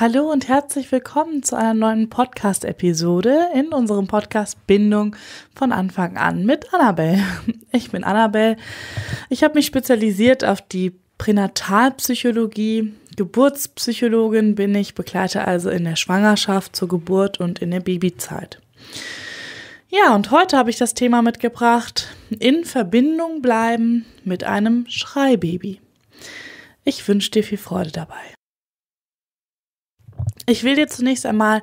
Hallo und herzlich willkommen zu einer neuen Podcast-Episode in unserem Podcast Bindung von Anfang an mit Annabelle. Ich bin Annabelle. Ich habe mich spezialisiert auf die Pränatalpsychologie. Geburtspsychologin bin ich, begleite also in der Schwangerschaft, zur Geburt und in der Babyzeit. Ja, und heute habe ich das Thema mitgebracht, in Verbindung bleiben mit einem Schreibaby. Ich wünsche dir viel Freude dabei. Ich will dir zunächst einmal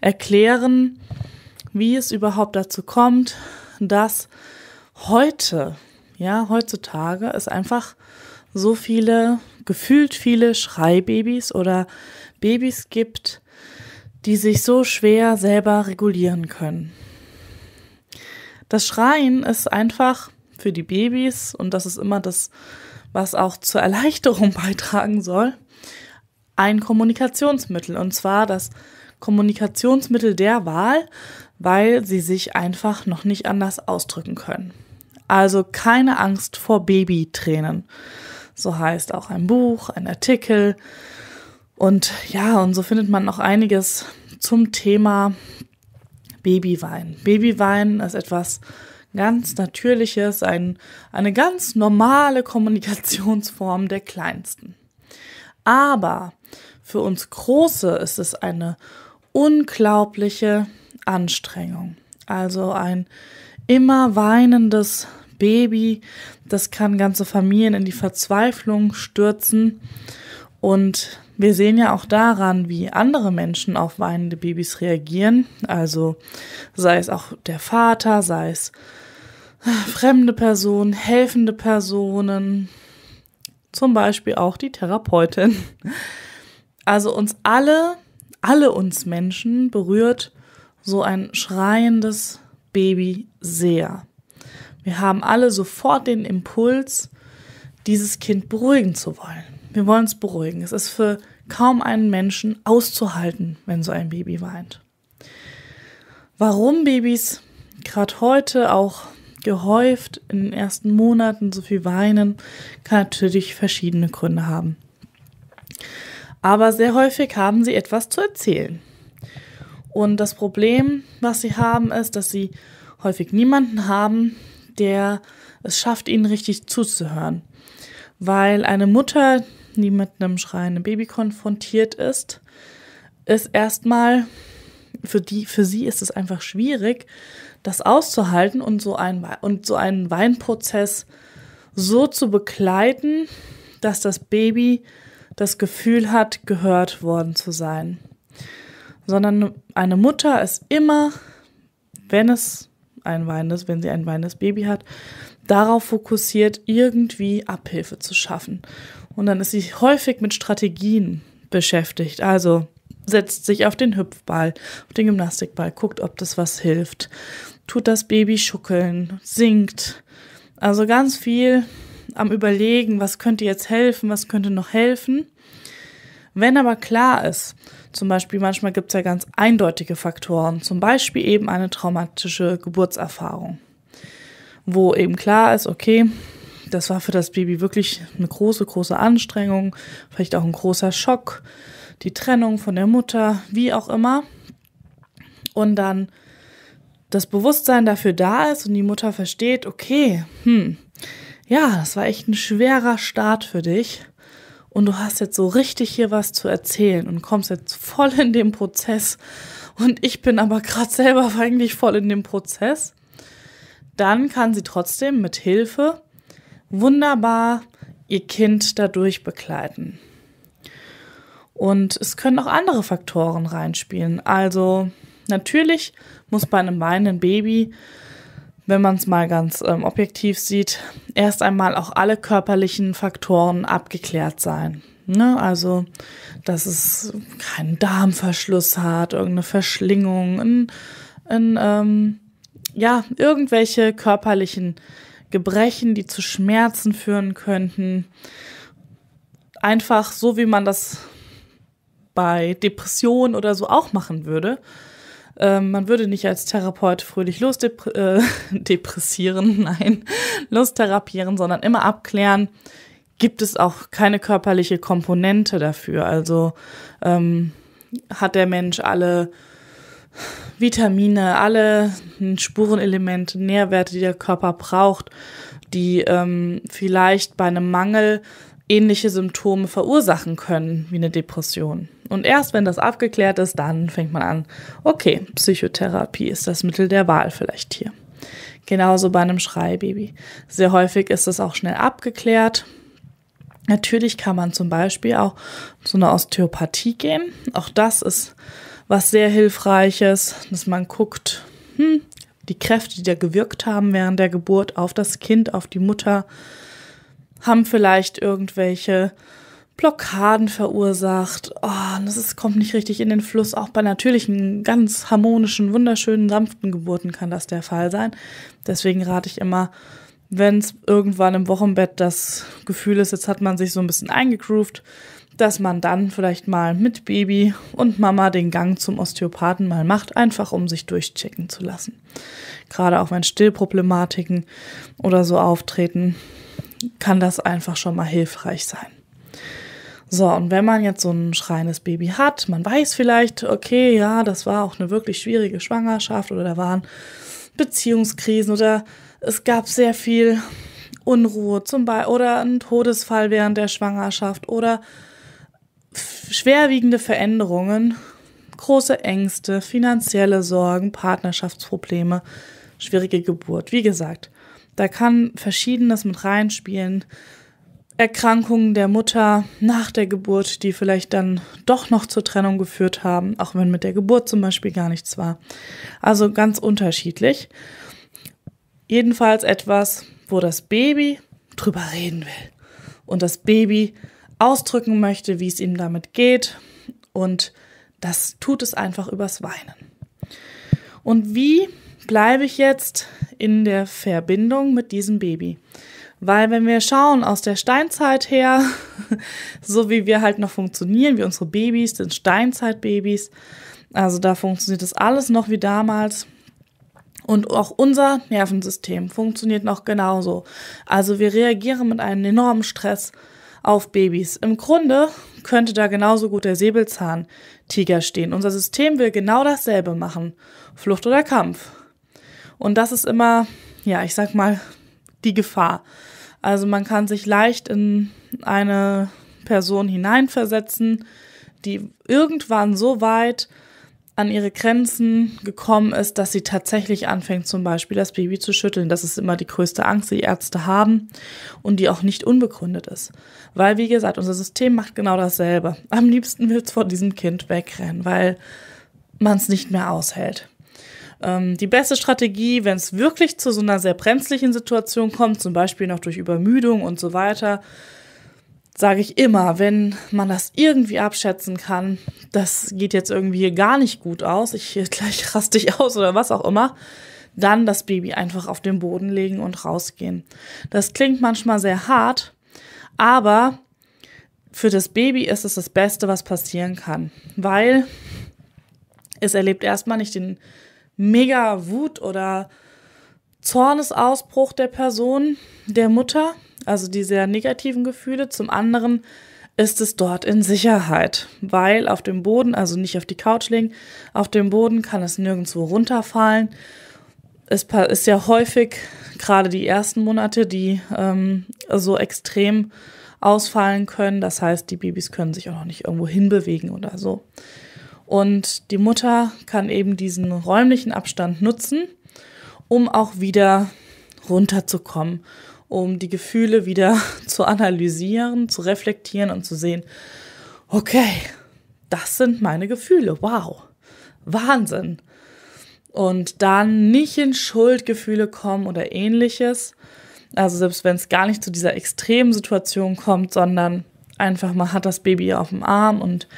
erklären, wie es überhaupt dazu kommt, dass heute, ja, heutzutage es einfach so viele, gefühlt viele Schreibabys oder Babys gibt, die sich so schwer selber regulieren können. Das Schreien ist einfach für die Babys, und das ist immer das, was auch zur Erleichterung beitragen soll, ein Kommunikationsmittel und zwar das Kommunikationsmittel der Wahl, weil sie sich einfach noch nicht anders ausdrücken können. Also keine Angst vor Babytränen. So heißt auch ein Buch, ein Artikel. Und ja, und so findet man noch einiges zum Thema Babywein. Babywein ist etwas ganz Natürliches, ein, eine ganz normale Kommunikationsform der Kleinsten. Aber für uns Große ist es eine unglaubliche Anstrengung. Also ein immer weinendes Baby, das kann ganze Familien in die Verzweiflung stürzen. Und wir sehen ja auch daran, wie andere Menschen auf weinende Babys reagieren. Also sei es auch der Vater, sei es fremde Personen, helfende Personen, zum Beispiel auch die Therapeutin. Also uns alle, alle uns Menschen berührt so ein schreiendes Baby sehr. Wir haben alle sofort den Impuls, dieses Kind beruhigen zu wollen. Wir wollen es beruhigen. Es ist für kaum einen Menschen auszuhalten, wenn so ein Baby weint. Warum Babys gerade heute auch gehäuft in den ersten Monaten so viel weinen, kann natürlich verschiedene Gründe haben aber sehr häufig haben sie etwas zu erzählen. Und das Problem, was sie haben, ist, dass sie häufig niemanden haben, der es schafft, ihnen richtig zuzuhören. Weil eine Mutter, die mit einem schreienden Baby konfrontiert ist, ist erstmal für die, für sie ist es einfach schwierig, das auszuhalten und so ein, und so einen Weinprozess so zu begleiten, dass das Baby das Gefühl hat, gehört worden zu sein. Sondern eine Mutter ist immer, wenn es ein weinendes, wenn sie ein weinendes Baby hat, darauf fokussiert, irgendwie Abhilfe zu schaffen. Und dann ist sie häufig mit Strategien beschäftigt. Also setzt sich auf den Hüpfball, auf den Gymnastikball, guckt, ob das was hilft, tut das Baby schuckeln, singt. Also ganz viel am Überlegen, was könnte jetzt helfen, was könnte noch helfen. Wenn aber klar ist, zum Beispiel manchmal gibt es ja ganz eindeutige Faktoren, zum Beispiel eben eine traumatische Geburtserfahrung, wo eben klar ist, okay, das war für das Baby wirklich eine große, große Anstrengung, vielleicht auch ein großer Schock, die Trennung von der Mutter, wie auch immer. Und dann das Bewusstsein dafür da ist und die Mutter versteht, okay, hm, ja, das war echt ein schwerer Start für dich. Und du hast jetzt so richtig hier was zu erzählen und kommst jetzt voll in den Prozess. Und ich bin aber gerade selber eigentlich voll in dem Prozess. Dann kann sie trotzdem mit Hilfe wunderbar ihr Kind dadurch begleiten. Und es können auch andere Faktoren reinspielen. Also natürlich muss bei einem weinenden Baby wenn man es mal ganz ähm, objektiv sieht, erst einmal auch alle körperlichen Faktoren abgeklärt sein. Ne? Also, dass es keinen Darmverschluss hat, irgendeine Verschlingung, ein, ein, ähm, ja, irgendwelche körperlichen Gebrechen, die zu Schmerzen führen könnten. Einfach so, wie man das bei Depressionen oder so auch machen würde. Ähm, man würde nicht als Therapeut fröhlich losdepressieren, äh, nein, lostherapieren, sondern immer abklären, gibt es auch keine körperliche Komponente dafür. Also ähm, hat der Mensch alle Vitamine, alle Spurenelemente, Nährwerte, die der Körper braucht, die ähm, vielleicht bei einem Mangel ähnliche Symptome verursachen können wie eine Depression. Und erst wenn das abgeklärt ist, dann fängt man an, okay, Psychotherapie ist das Mittel der Wahl vielleicht hier. Genauso bei einem Schreibaby. Sehr häufig ist es auch schnell abgeklärt. Natürlich kann man zum Beispiel auch zu einer Osteopathie gehen. Auch das ist was sehr Hilfreiches, dass man guckt, hm, die Kräfte, die da gewirkt haben während der Geburt auf das Kind, auf die Mutter, haben vielleicht irgendwelche Blockaden verursacht. Oh, das ist, kommt nicht richtig in den Fluss. Auch bei natürlichen, ganz harmonischen, wunderschönen, sanften Geburten kann das der Fall sein. Deswegen rate ich immer, wenn es irgendwann im Wochenbett das Gefühl ist, jetzt hat man sich so ein bisschen eingegroovt, dass man dann vielleicht mal mit Baby und Mama den Gang zum Osteopathen mal macht, einfach um sich durchchecken zu lassen. Gerade auch wenn Stillproblematiken oder so auftreten, kann das einfach schon mal hilfreich sein. So, und wenn man jetzt so ein schreiendes Baby hat, man weiß vielleicht, okay, ja, das war auch eine wirklich schwierige Schwangerschaft oder da waren Beziehungskrisen oder es gab sehr viel Unruhe zum Beispiel oder ein Todesfall während der Schwangerschaft oder schwerwiegende Veränderungen, große Ängste, finanzielle Sorgen, Partnerschaftsprobleme, schwierige Geburt. Wie gesagt, da kann Verschiedenes mit reinspielen. Erkrankungen der Mutter nach der Geburt, die vielleicht dann doch noch zur Trennung geführt haben, auch wenn mit der Geburt zum Beispiel gar nichts war. Also ganz unterschiedlich. Jedenfalls etwas, wo das Baby drüber reden will und das Baby ausdrücken möchte, wie es ihm damit geht. Und das tut es einfach übers Weinen. Und wie bleibe ich jetzt in der Verbindung mit diesem Baby? Weil wenn wir schauen aus der Steinzeit her, so wie wir halt noch funktionieren, wie unsere Babys sind Steinzeitbabys, also da funktioniert das alles noch wie damals. Und auch unser Nervensystem funktioniert noch genauso. Also wir reagieren mit einem enormen Stress auf Babys. Im Grunde könnte da genauso gut der Säbelzahntiger stehen. Unser System will genau dasselbe machen. Flucht oder Kampf. Und das ist immer, ja, ich sag mal, die Gefahr. Also man kann sich leicht in eine Person hineinversetzen, die irgendwann so weit an ihre Grenzen gekommen ist, dass sie tatsächlich anfängt, zum Beispiel das Baby zu schütteln. Das ist immer die größte Angst, die Ärzte haben und die auch nicht unbegründet ist. Weil, wie gesagt, unser System macht genau dasselbe. Am liebsten will es vor diesem Kind wegrennen, weil man es nicht mehr aushält. Ähm, die beste Strategie, wenn es wirklich zu so einer sehr brenzlichen Situation kommt, zum Beispiel noch durch Übermüdung und so weiter, sage ich immer, wenn man das irgendwie abschätzen kann, das geht jetzt irgendwie gar nicht gut aus, ich gleich raste ich aus oder was auch immer, dann das Baby einfach auf den Boden legen und rausgehen. Das klingt manchmal sehr hart, aber für das Baby ist es das Beste, was passieren kann, weil es erlebt erstmal nicht den mega Wut oder Zornesausbruch der Person, der Mutter, also die sehr negativen Gefühle. Zum anderen ist es dort in Sicherheit, weil auf dem Boden, also nicht auf die Couch legen, auf dem Boden kann es nirgendwo runterfallen. Es ist ja häufig gerade die ersten Monate, die ähm, so extrem ausfallen können. Das heißt, die Babys können sich auch noch nicht irgendwo hinbewegen oder so. Und die Mutter kann eben diesen räumlichen Abstand nutzen, um auch wieder runterzukommen um die Gefühle wieder zu analysieren, zu reflektieren und zu sehen, okay, das sind meine Gefühle, wow, Wahnsinn. Und dann nicht in Schuldgefühle kommen oder ähnliches. Also selbst wenn es gar nicht zu dieser extremen Situation kommt, sondern einfach man hat das Baby auf dem Arm und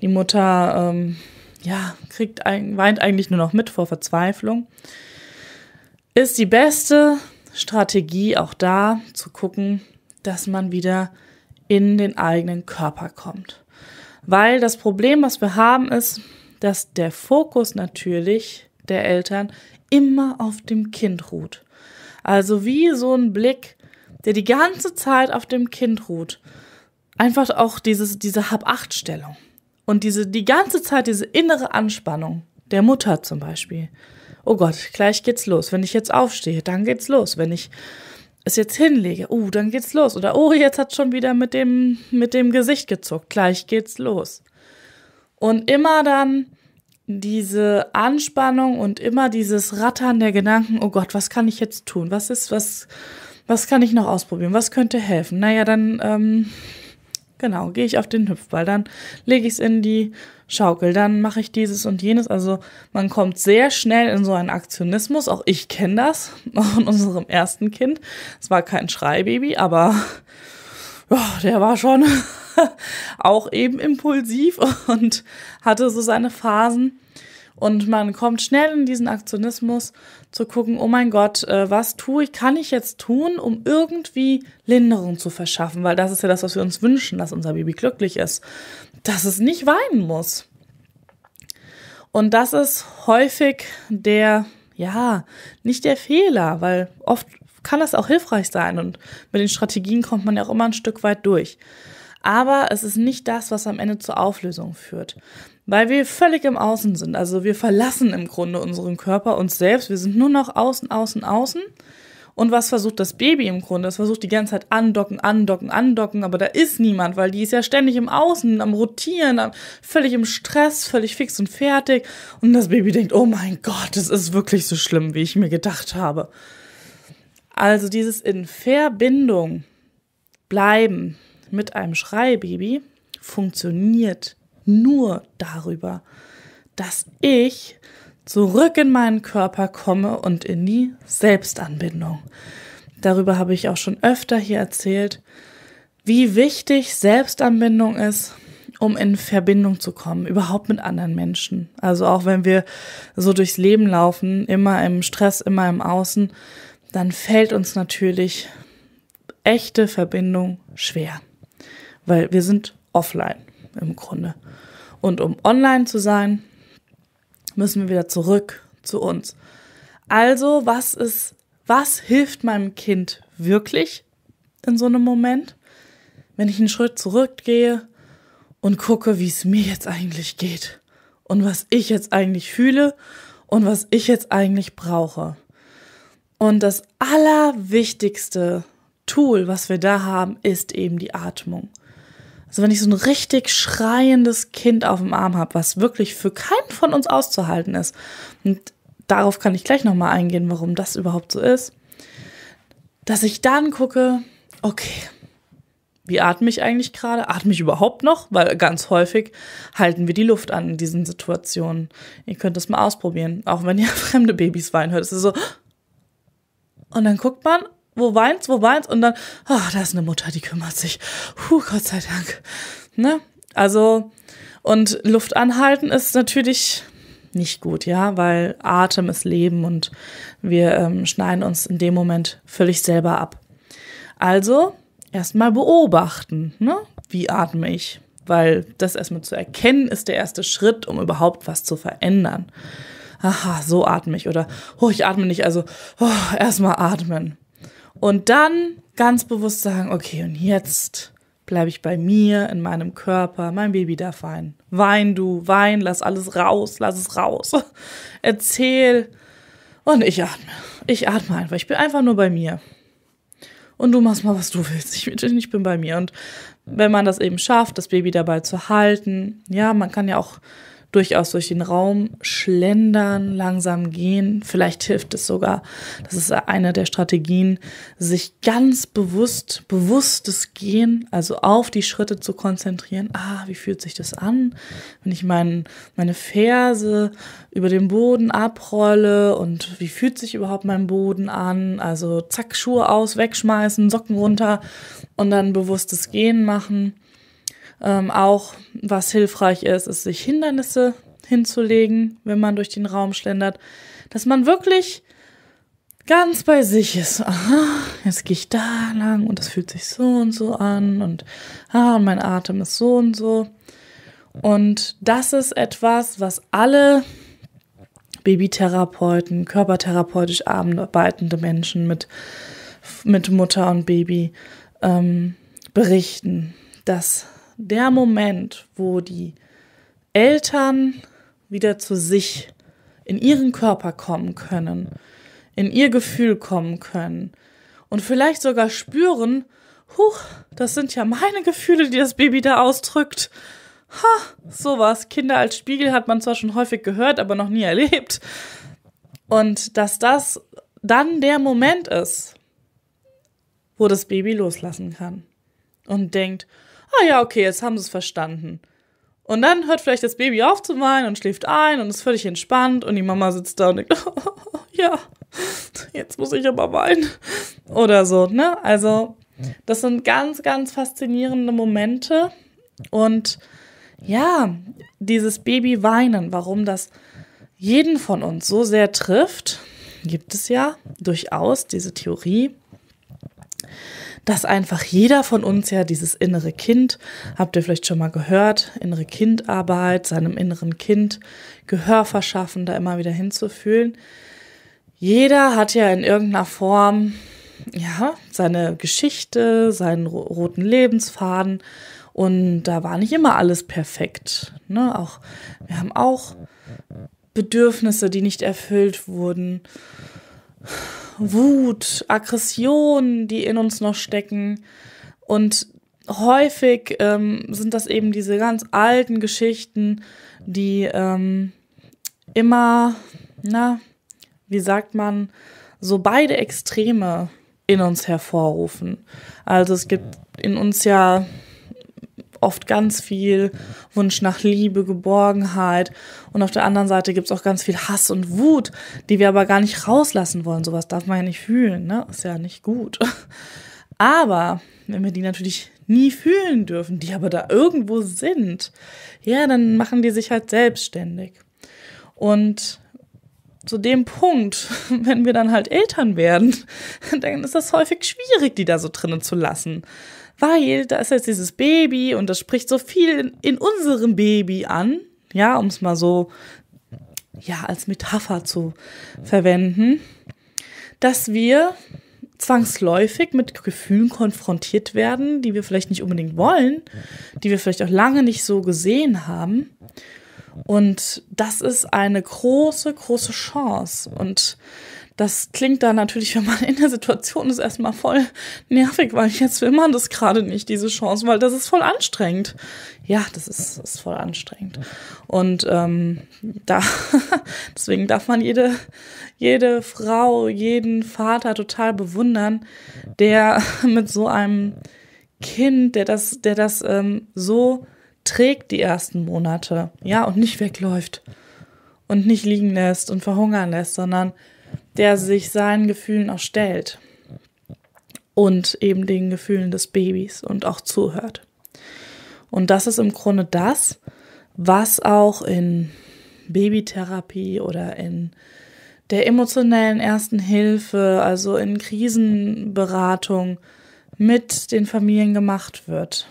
die Mutter ähm, ja kriegt weint eigentlich nur noch mit vor Verzweiflung, ist die beste Strategie auch da zu gucken, dass man wieder in den eigenen Körper kommt. Weil das Problem, was wir haben, ist, dass der Fokus natürlich der Eltern immer auf dem Kind ruht. Also wie so ein Blick, der die ganze Zeit auf dem Kind ruht. Einfach auch dieses, diese Hab-Acht-Stellung. Und diese, die ganze Zeit diese innere Anspannung der Mutter zum Beispiel. Oh Gott, gleich geht's los. Wenn ich jetzt aufstehe, dann geht's los. Wenn ich es jetzt hinlege, uh, dann geht's los. Oder oh, jetzt hat schon wieder mit dem, mit dem Gesicht gezuckt. Gleich geht's los. Und immer dann diese Anspannung und immer dieses Rattern der Gedanken, oh Gott, was kann ich jetzt tun? Was ist, was, was kann ich noch ausprobieren? Was könnte helfen? Naja, dann, ähm, genau, gehe ich auf den Hüpfball, dann lege ich es in die Schaukel, dann mache ich dieses und jenes. Also man kommt sehr schnell in so einen Aktionismus. Auch ich kenne das von unserem ersten Kind. Es war kein Schreibaby, aber ja, der war schon auch eben impulsiv und hatte so seine Phasen. Und man kommt schnell in diesen Aktionismus zu gucken, oh mein Gott, äh, was tue ich, kann ich jetzt tun, um irgendwie Linderung zu verschaffen? Weil das ist ja das, was wir uns wünschen, dass unser Baby glücklich ist, dass es nicht weinen muss. Und das ist häufig der, ja, nicht der Fehler, weil oft kann das auch hilfreich sein und mit den Strategien kommt man ja auch immer ein Stück weit durch. Aber es ist nicht das, was am Ende zur Auflösung führt weil wir völlig im Außen sind. Also wir verlassen im Grunde unseren Körper, uns selbst. Wir sind nur noch außen, außen, außen. Und was versucht das Baby im Grunde? Es versucht die ganze Zeit andocken, andocken, andocken, aber da ist niemand, weil die ist ja ständig im Außen, am Rotieren, völlig im Stress, völlig fix und fertig. Und das Baby denkt, oh mein Gott, es ist wirklich so schlimm, wie ich mir gedacht habe. Also dieses in Verbindung bleiben mit einem Schreibaby funktioniert nur darüber, dass ich zurück in meinen Körper komme und in die Selbstanbindung. Darüber habe ich auch schon öfter hier erzählt, wie wichtig Selbstanbindung ist, um in Verbindung zu kommen, überhaupt mit anderen Menschen. Also auch wenn wir so durchs Leben laufen, immer im Stress, immer im Außen, dann fällt uns natürlich echte Verbindung schwer, weil wir sind offline im Grunde. Und um online zu sein, müssen wir wieder zurück zu uns. Also, was ist, was hilft meinem Kind wirklich in so einem Moment? Wenn ich einen Schritt zurückgehe und gucke, wie es mir jetzt eigentlich geht und was ich jetzt eigentlich fühle und was ich jetzt eigentlich brauche. Und das allerwichtigste Tool, was wir da haben, ist eben die Atmung. Also wenn ich so ein richtig schreiendes Kind auf dem Arm habe, was wirklich für keinen von uns auszuhalten ist, und darauf kann ich gleich nochmal eingehen, warum das überhaupt so ist, dass ich dann gucke, okay, wie atme ich eigentlich gerade? Atme ich überhaupt noch? Weil ganz häufig halten wir die Luft an in diesen Situationen. Ihr könnt das mal ausprobieren, auch wenn ihr fremde Babys weinen hört. Es ist so. Und dann guckt man, wo weint's, wo weint's und dann, oh, da ist eine Mutter, die kümmert sich. Puh, Gott sei Dank. Ne? Also, und Luft anhalten ist natürlich nicht gut, ja, weil Atem ist Leben und wir ähm, schneiden uns in dem Moment völlig selber ab. Also erstmal beobachten, ne? Wie atme ich? Weil das erstmal zu erkennen ist der erste Schritt, um überhaupt was zu verändern. Aha, so atme ich oder oh, ich atme nicht, also oh, erstmal atmen. Und dann ganz bewusst sagen, okay, und jetzt bleibe ich bei mir, in meinem Körper, mein Baby darf weinen. Wein du, wein, lass alles raus, lass es raus. Erzähl. Und ich atme. Ich atme einfach. Ich bin einfach nur bei mir. Und du machst mal, was du willst. Ich, ich bin bei mir. Und wenn man das eben schafft, das Baby dabei zu halten, ja, man kann ja auch durchaus durch den Raum schlendern, langsam gehen. Vielleicht hilft es sogar, das ist eine der Strategien, sich ganz bewusst, bewusstes Gehen, also auf die Schritte zu konzentrieren. Ah, wie fühlt sich das an, wenn ich mein, meine Ferse über den Boden abrolle und wie fühlt sich überhaupt mein Boden an? Also zack, Schuhe aus, wegschmeißen, Socken runter und dann bewusstes Gehen machen. Ähm, auch was hilfreich ist, ist sich Hindernisse hinzulegen, wenn man durch den Raum schlendert, dass man wirklich ganz bei sich ist. Aha, jetzt gehe ich da lang und das fühlt sich so und so an und ah, mein Atem ist so und so. Und das ist etwas, was alle Babytherapeuten, körpertherapeutisch arbeitende Menschen mit, mit Mutter und Baby ähm, berichten, dass der Moment, wo die Eltern wieder zu sich in ihren Körper kommen können, in ihr Gefühl kommen können und vielleicht sogar spüren, huch, das sind ja meine Gefühle, die das Baby da ausdrückt. Ha, sowas. Kinder als Spiegel hat man zwar schon häufig gehört, aber noch nie erlebt. Und dass das dann der Moment ist, wo das Baby loslassen kann und denkt, ah ja, okay, jetzt haben sie es verstanden. Und dann hört vielleicht das Baby auf zu weinen und schläft ein und ist völlig entspannt und die Mama sitzt da und denkt, oh, ja, jetzt muss ich aber weinen. Oder so, ne? Also, das sind ganz, ganz faszinierende Momente und ja, dieses Baby weinen, warum das jeden von uns so sehr trifft, gibt es ja durchaus diese Theorie, dass einfach jeder von uns ja dieses innere Kind, habt ihr vielleicht schon mal gehört, innere Kindarbeit, seinem inneren Kind Gehör verschaffen, da immer wieder hinzufühlen. Jeder hat ja in irgendeiner Form ja seine Geschichte, seinen roten Lebensfaden und da war nicht immer alles perfekt. Ne? Auch wir haben auch Bedürfnisse, die nicht erfüllt wurden. Wut, Aggression, die in uns noch stecken. Und häufig ähm, sind das eben diese ganz alten Geschichten, die ähm, immer, na, wie sagt man, so beide Extreme in uns hervorrufen. Also es gibt in uns ja oft ganz viel Wunsch nach Liebe, Geborgenheit. Und auf der anderen Seite gibt es auch ganz viel Hass und Wut, die wir aber gar nicht rauslassen wollen. Sowas darf man ja nicht fühlen, ne? Ist ja nicht gut. Aber wenn wir die natürlich nie fühlen dürfen, die aber da irgendwo sind, ja, dann machen die sich halt selbstständig. Und zu dem Punkt, wenn wir dann halt Eltern werden, dann ist das häufig schwierig, die da so drinnen zu lassen weil da ist jetzt dieses Baby und das spricht so viel in unserem Baby an, ja, um es mal so, ja, als Metapher zu verwenden, dass wir zwangsläufig mit Gefühlen konfrontiert werden, die wir vielleicht nicht unbedingt wollen, die wir vielleicht auch lange nicht so gesehen haben. Und das ist eine große, große Chance. Und das klingt dann natürlich, wenn man in der Situation ist, erstmal voll nervig, weil jetzt will man das gerade nicht, diese Chance, weil das ist voll anstrengend. Ja, das ist, ist voll anstrengend. Und ähm, da, deswegen darf man jede, jede Frau, jeden Vater total bewundern, der mit so einem Kind, der das, der das ähm, so trägt die ersten Monate, ja, und nicht wegläuft und nicht liegen lässt und verhungern lässt, sondern der sich seinen Gefühlen auch stellt und eben den Gefühlen des Babys und auch zuhört. Und das ist im Grunde das, was auch in Babytherapie oder in der emotionellen ersten Hilfe, also in Krisenberatung mit den Familien gemacht wird.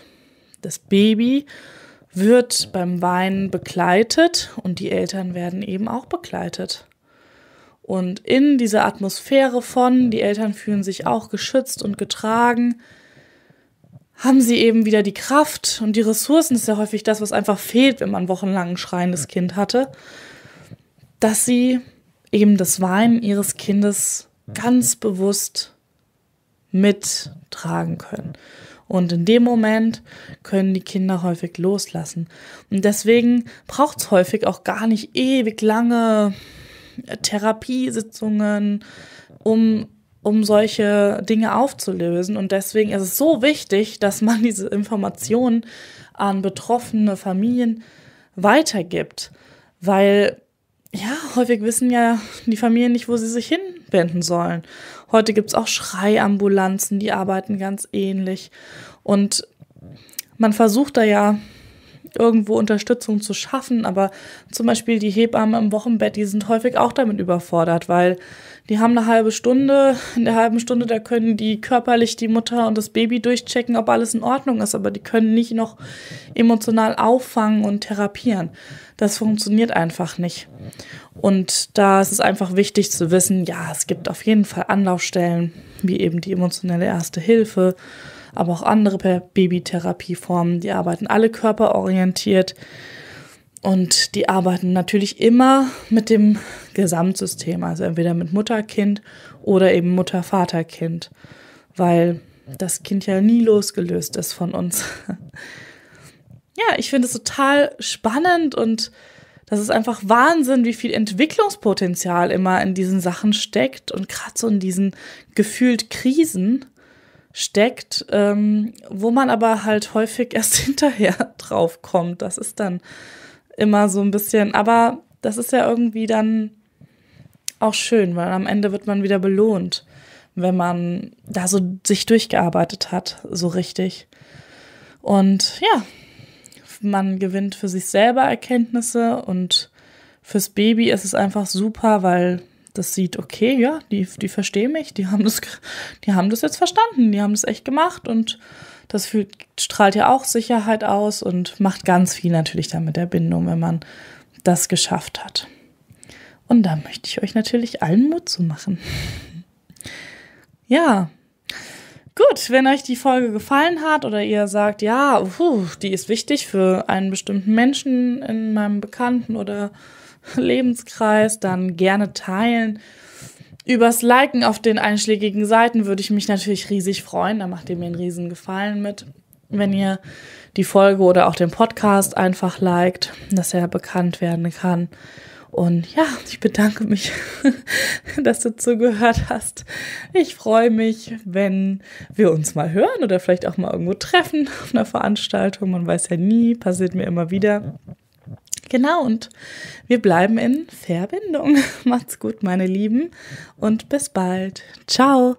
Das Baby wird beim Weinen begleitet und die Eltern werden eben auch begleitet. Und in dieser Atmosphäre von, die Eltern fühlen sich auch geschützt und getragen, haben sie eben wieder die Kraft und die Ressourcen, das ist ja häufig das, was einfach fehlt, wenn man wochenlang ein schreiendes Kind hatte, dass sie eben das Weinen ihres Kindes ganz bewusst mittragen können. Und in dem Moment können die Kinder häufig loslassen. Und deswegen braucht es häufig auch gar nicht ewig lange Therapiesitzungen, um, um solche Dinge aufzulösen. Und deswegen ist es so wichtig, dass man diese Informationen an betroffene Familien weitergibt. Weil ja, häufig wissen ja die Familien nicht, wo sie sich hinwenden sollen. Heute gibt es auch Schreiambulanzen, die arbeiten ganz ähnlich. Und man versucht da ja irgendwo Unterstützung zu schaffen, aber zum Beispiel die Hebammen im Wochenbett, die sind häufig auch damit überfordert, weil die haben eine halbe Stunde, in der halben Stunde, da können die körperlich die Mutter und das Baby durchchecken, ob alles in Ordnung ist, aber die können nicht noch emotional auffangen und therapieren. Das funktioniert einfach nicht. Und da ist es einfach wichtig zu wissen, ja, es gibt auf jeden Fall Anlaufstellen, wie eben die emotionelle Erste Hilfe aber auch andere Babytherapieformen, die arbeiten alle körperorientiert. Und die arbeiten natürlich immer mit dem Gesamtsystem, also entweder mit Mutter-Kind oder eben Mutter-Vater-Kind, weil das Kind ja nie losgelöst ist von uns. ja, ich finde es total spannend und das ist einfach Wahnsinn, wie viel Entwicklungspotenzial immer in diesen Sachen steckt und gerade so in diesen gefühlt Krisen steckt, ähm, wo man aber halt häufig erst hinterher drauf kommt. Das ist dann immer so ein bisschen, aber das ist ja irgendwie dann auch schön, weil am Ende wird man wieder belohnt, wenn man da so sich durchgearbeitet hat, so richtig. Und ja, man gewinnt für sich selber Erkenntnisse und fürs Baby ist es einfach super, weil das sieht, okay, ja, die, die verstehen mich, die haben das, die haben das jetzt verstanden, die haben das echt gemacht und das fühlt, strahlt ja auch Sicherheit aus und macht ganz viel natürlich dann mit der Bindung, wenn man das geschafft hat. Und da möchte ich euch natürlich allen Mut zu machen. ja, Gut, wenn euch die Folge gefallen hat oder ihr sagt, ja, puh, die ist wichtig für einen bestimmten Menschen in meinem Bekannten- oder Lebenskreis, dann gerne teilen. Übers Liken auf den einschlägigen Seiten würde ich mich natürlich riesig freuen. Da macht ihr mir einen riesen Gefallen mit, wenn ihr die Folge oder auch den Podcast einfach liked, dass er bekannt werden kann. Und ja, ich bedanke mich, dass du zugehört hast. Ich freue mich, wenn wir uns mal hören oder vielleicht auch mal irgendwo treffen auf einer Veranstaltung. Man weiß ja nie, passiert mir immer wieder. Genau, und wir bleiben in Verbindung. Macht's gut, meine Lieben, und bis bald. Ciao.